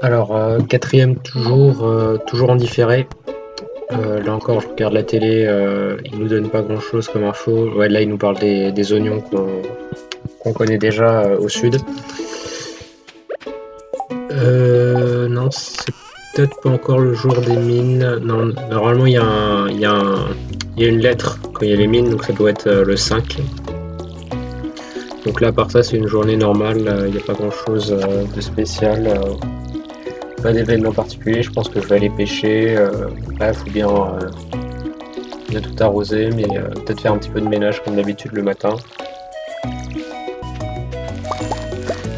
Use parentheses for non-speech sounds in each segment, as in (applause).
Alors, euh, quatrième toujours, euh, toujours en différé. Euh, là encore, je regarde la télé, il nous donne pas grand chose comme info. Ouais, là, il nous parle des, oignons qu'on connaît déjà au sud. Non, c'est peut-être pas encore le jour des mines. Non, normalement, il y, a y, a une lettre quand il y a les mines, donc ça doit être le 5. Donc là, à part ça, c'est une journée normale, il n'y a pas grand chose de spécial. Pas d'événement particulier, je pense que je vais aller pêcher, euh, bref, ou bien, euh, bien tout arroser, mais euh, peut-être faire un petit peu de ménage comme d'habitude le matin.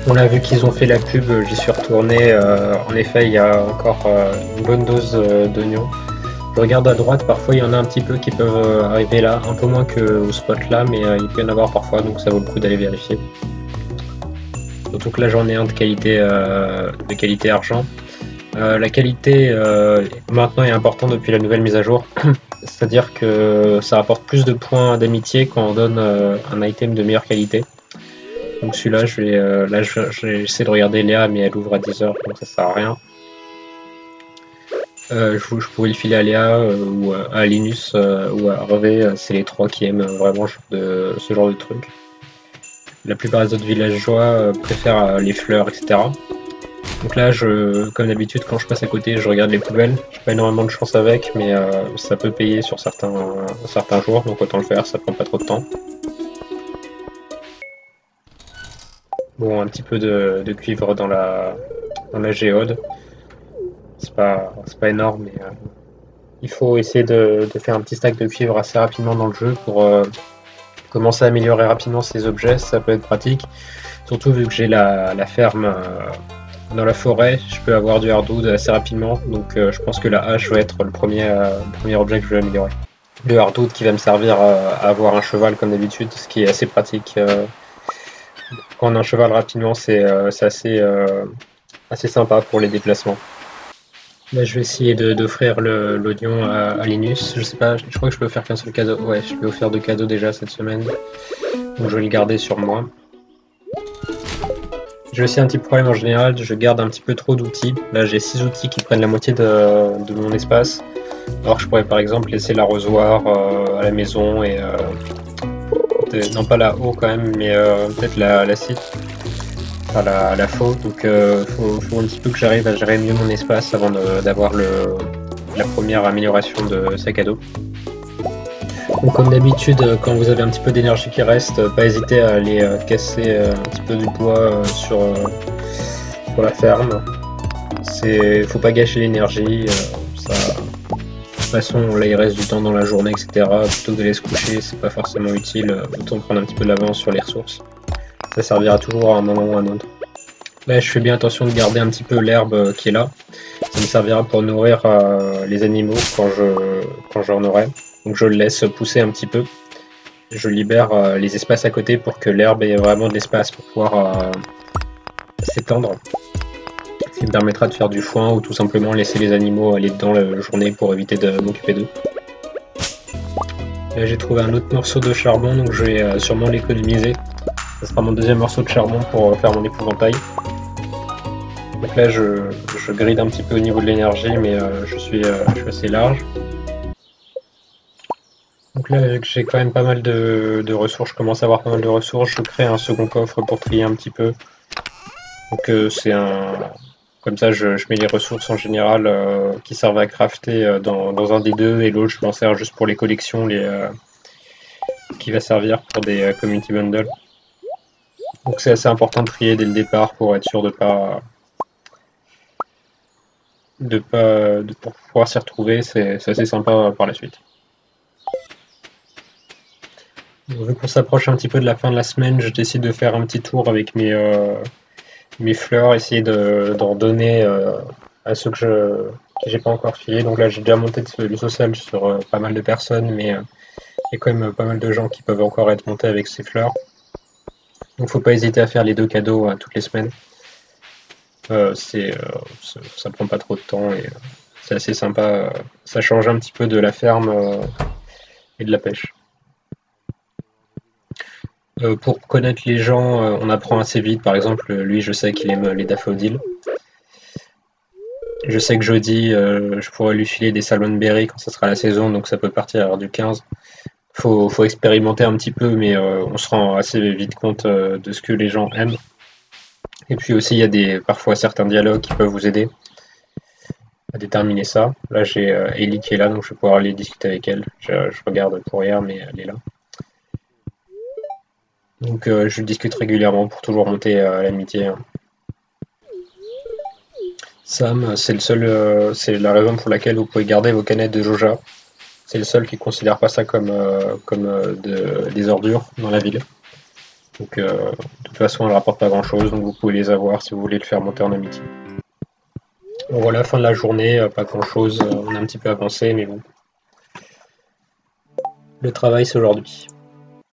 On a vu qu'ils ont fait la pub, j'y suis retourné. euh, en effet, il y a encore une bonne dose d'oignons. Je regarde à droite, parfois il y en a un petit peu qui peuvent arriver là, un peu moins qu'au spot là, mais il peut y en avoir parfois, donc ça vaut le coup d'aller vérifier. Surtout que là j'en ai un de qualité, de qualité argent. Euh, la qualité euh, maintenant est importante depuis la nouvelle mise à jour, (clears throat) c'est-à-dire que ça rapporte plus de points d'amitié quand on donne euh, un item de meilleure qualité. Donc celui-là, je vais, là, je- je- j'essaie de regarder Léa, mais elle ouvre à 10h, donc ça sert à rien. Je, je pouvais le filer à Léa ou à- Linus ou à euh, c'est les trois qui aiment vraiment ce genre de, truc. La plupart des autres villageois préfèrent les fleurs, etc. Donc là, je, comme d'habitude, quand je passe à côté, je regarde les poubelles. J'ai pas énormément de chance avec, mais euh, ça peut payer sur certains, certains jours, donc autant le faire, ça prend pas trop de temps. Bon, un petit peu de, de cuivre dans la, dans la géode. C'est pas, pas énorme, mais euh, il faut essayer de, de faire un petit stack de cuivre assez rapidement dans le jeu pour euh, commencer à améliorer rapidement ses objets. Ça peut être pratique, surtout vu que j'ai la, la ferme dans la forêt. Je peux avoir du hardwood assez rapidement, donc euh, je pense que la hache va être le premier, euh, premier objet que je vais améliorer. Le hardwood qui va me servir euh, à avoir un cheval comme d'habitude, ce qui est assez pratique. euh, quand on un cheval rapidement, c'est euh, assez, assez sympa pour les déplacements. Là, je vais essayer d'offrir l'oignon à, à Linus. Je sais pas, je crois que je peux faire qu'un seul cadeau. Ouais, je lui ai offert deux cadeaux déjà cette semaine. Donc je vais le garder sur moi. J'ai aussi un petit problème en général, je garde un petit peu trop d'outils. Là, j'ai 6 outils qui prennent la moitié de, mon espace. Alors je pourrais par exemple laisser l'arrosoir euh, à la maison et... euh, non, pas la haut quand même, mais euh, peut-être la, la site. Enfin, la, la faux. Donc, faut, faut un petit peu que j'arrive à gérer mieux mon espace avant d'avoir la première amélioration de sac à dos. Donc, comme d'habitude, euh, quand vous avez un petit peu d'énergie qui reste, euh, pas hésiter à aller euh, casser un petit peu du bois sur, sur la ferme. C'est, faut pas gâcher l'énergie. ça, de toute façon, là, il reste du temps dans la journée, etc. Plutôt que de les se coucher, c'est pas forcément utile. Autant prendre un petit peu de l'avance sur les ressources. Ça servira toujours à un moment ou à un autre. Là, je fais bien attention de garder un petit peu l'herbe qui est là. Ça me servira pour nourrir les animaux quand je quand j'en aurai. Donc je le laisse pousser un petit peu. Je libère euh, les espaces à côté pour que l'herbe ait vraiment de l'espace pour pouvoir euh, s'étendre. Ce qui me permettra de faire du foin ou tout simplement laisser les animaux aller dedans la journée pour éviter de m'occuper d'eux. Là j'ai trouvé un autre morceau de charbon donc je vais euh, sûrement l'économiser. Ce sera mon deuxième morceau de charbon pour euh, faire mon épouvantail. Donc là je, gride un petit peu au niveau de l'énergie mais euh, euh, je suis assez large. Que j'ai quand même pas mal de, ressources, je commence à avoir pas mal de ressources, je crée un second coffre pour trier un petit peu. Donc euh, c'est un... Comme ça, je, mets les ressources en général euh, qui servent à crafter euh, dans, un des deux, et l'autre, je m'en sers juste pour les collections, les, qui va servir pour des community bundles. Donc c'est assez important de trier dès le départ pour être sûr de pas de pas de pouvoir s'y retrouver, c'est assez sympa par la suite. Donc, vu qu'on s'approche un petit peu de la fin de la semaine, je décide de faire un petit tour avec mes, euh, mes fleurs, essayer de- d'en donner euh, à ceux que je j'ai pas encore filé. Donc là, j'ai déjà monté le social sur euh, pas mal de personnes, mais euh, il y a quand même pas mal de gens qui peuvent encore être montés avec ces fleurs. Donc faut pas hésiter à faire les deux cadeaux euh, toutes les semaines. Euh, c'est, euh, ça, ça prend pas trop de temps et euh, c'est assez sympa. Ça change un petit peu de la ferme euh, et de la pêche. Euh, pour connaître les gens, euh, on apprend assez vite. Par exemple, lui, je sais qu'il aime les daffodils. Je sais que jeudi, euh, je pourrais lui filer des Salmonberry quand ça sera la saison, donc ça peut partir du 15. Faut, faut expérimenter un petit peu, mais euh, on se rend assez vite compte euh, de ce que les gens aiment. Et puis aussi, il y a des, parfois certains dialogues qui peuvent vous aider à déterminer ça. Là, j'ai Ellie qui est là, donc je vais pouvoir aller discuter avec elle. Je, regarde pour hier, mais elle est là. Donc je discute régulièrement pour toujours monter à l'amitié. Hein. Sam, c'est le seul, euh, c'est la raison pour laquelle vous pouvez garder vos canettes de Joja. C'est le seul qui considère pas ça comme, euh, comme euh, des ordures dans la ville. Donc, de toute façon, elles rapportent pas grand chose, donc vous pouvez les avoir si vous voulez le faire monter en amitié. Bon, voilà, fin de la journée, pas grand chose, on a un petit peu avancé, mais bon. Le travail, c'est aujourd'hui.